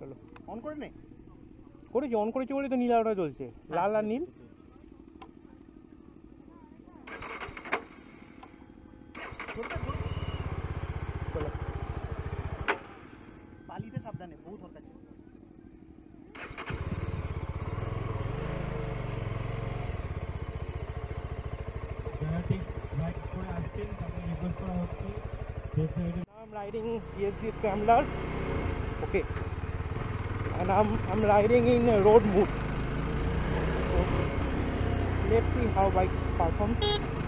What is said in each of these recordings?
চলো অন করে নে করেছি অন করেছি বলে তো নীল আলোটা জ্বলছে। লাল আর নীল। পালিতে সাবধানে বহু দরকার আছে যারা ঠিক bike And I'm I'm riding in a road mode. So let's see how bike performs.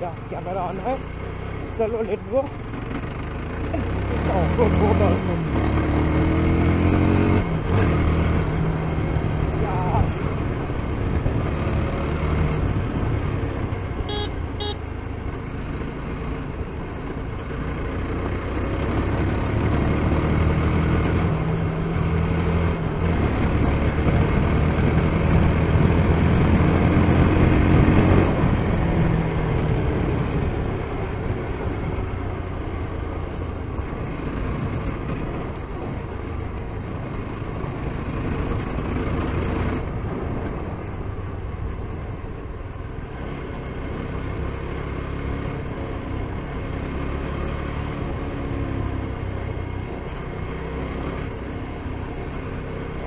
Yeah, camera on है चलो let's go. Oh, road, road also.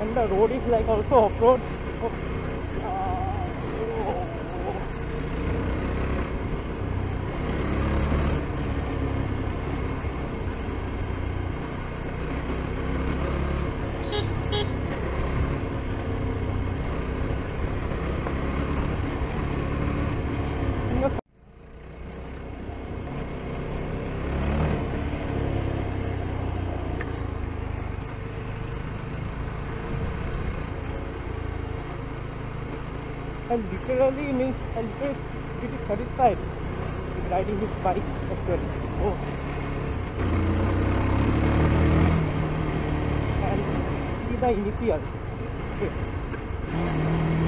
And the road is like also off-road. And literally means and it pretty satisfied with riding his bike actually. Oh. And see the initial. Okay.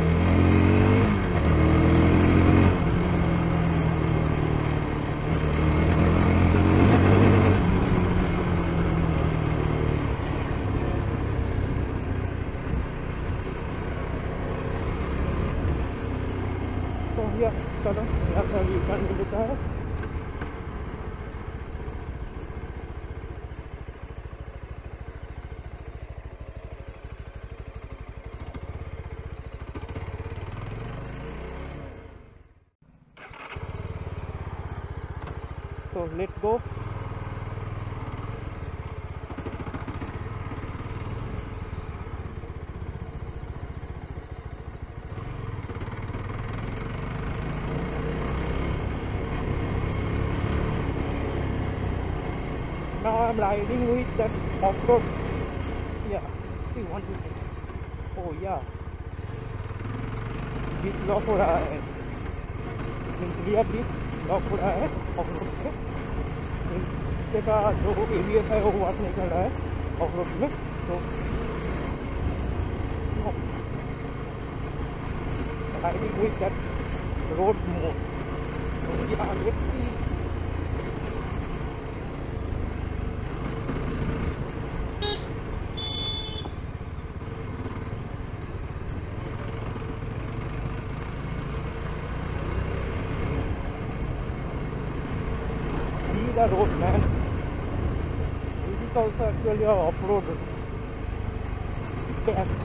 So yeah, चलो यहाँ से अभी करने देता है So let's go. I'm riding with that off-road. Yeah, see one two three. Oh yeah. बीच lock हो रहा है इंडिया बीच लॉक हो रहा है ऑफ रोड पे नीचे का जो एरिया है वो वाट नहीं कर रहा है ऑफ रोड में तो riding with that road mode yeah the road man this is also actually a off-road patch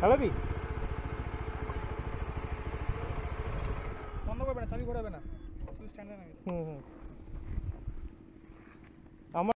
খেলাবি? বন্ধ করবে না চাবি ঘোরাবে না। হুম হুম। আমার